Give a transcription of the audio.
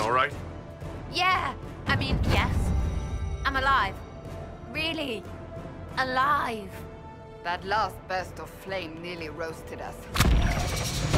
all right? Yeah. I mean, yes. I'm alive. Really. Alive. That last burst of flame nearly roasted us.